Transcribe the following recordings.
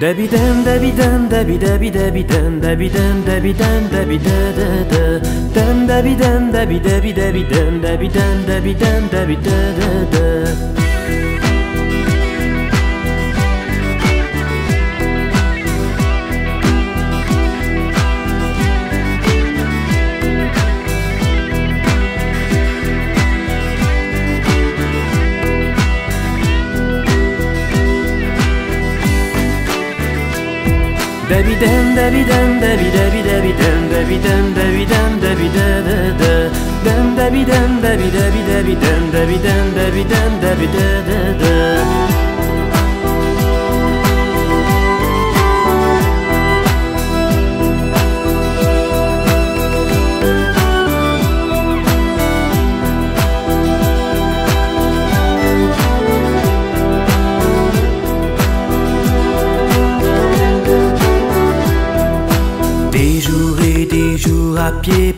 Debbie dem, Debbie dem, Debbie Debbie Debbie dem, Debbie dem, Debbie dem, Debbie de Debiden debiden debi debi debiden debiden debiden debi de de de Den debiden debi debi debiden debiden debiden debi de de de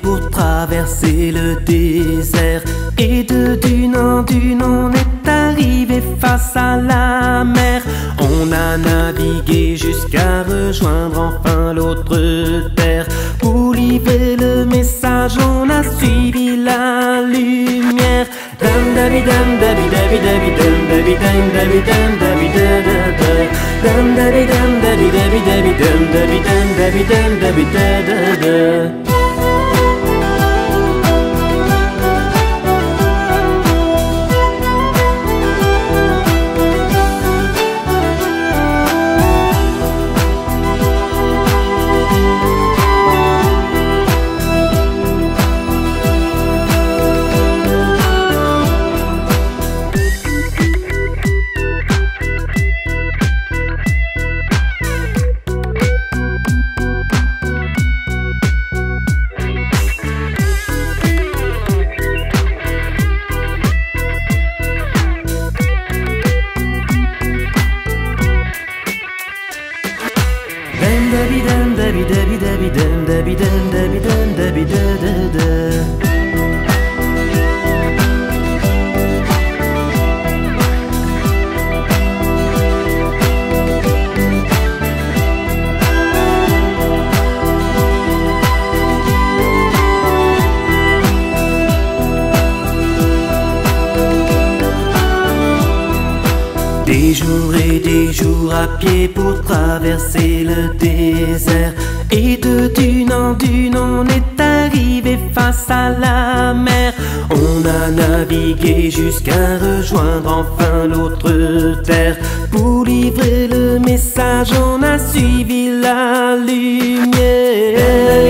pour traverser le désert. Et de dune en dune, on est arrivé face à la mer. On a navigué jusqu'à rejoindre enfin l'autre terre. Pour livrer le message, on a suivi la lumière. Dum dabi dum dabi dabi dabi dum dabi dum dabi dum dabi da da da dum dabi dum dabi dabi dabi dum dabi dum dabi dum dabi da da da Dum dabi da da da Des jours et des jours à pied pour traverser le désert. Et de dune en dune, on est arrivé face à la mer. On a navigué jusqu'à rejoindre enfin l'autre terre. Pour livrer le message, on a suivi la lumière.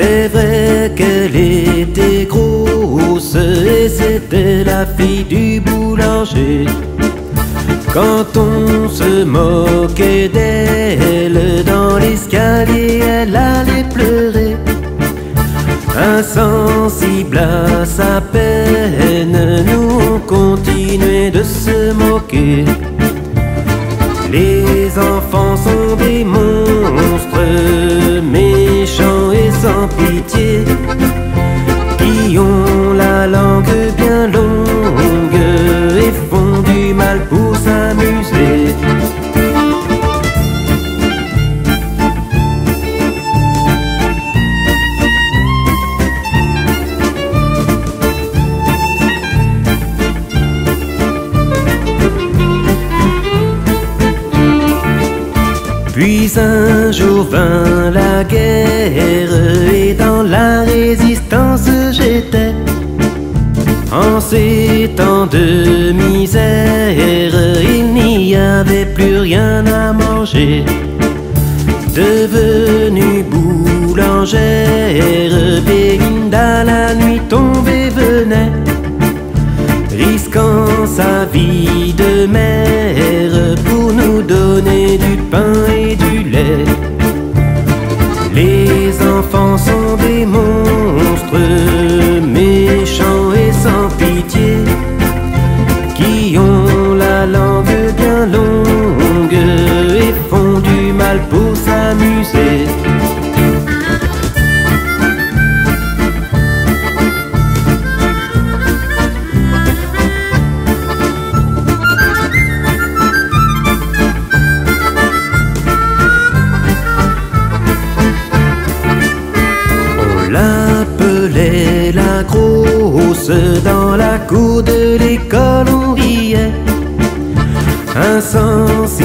C'est vrai qu'elle était grosse et c'était la fille du boulanger. Quand on se moquait d'elle dans l'escalier, elle allait pleurer. Insensible à sa peine. Puis un jour vint la guerre et dans la résistance j'étais. En ces temps de misère, il n'y avait plus rien à manger. Devenue boulangère, Bélinda la nuit tombée venait, risquant sa vie mère pour nous donner du pain et du lait. Les enfants sont des monstres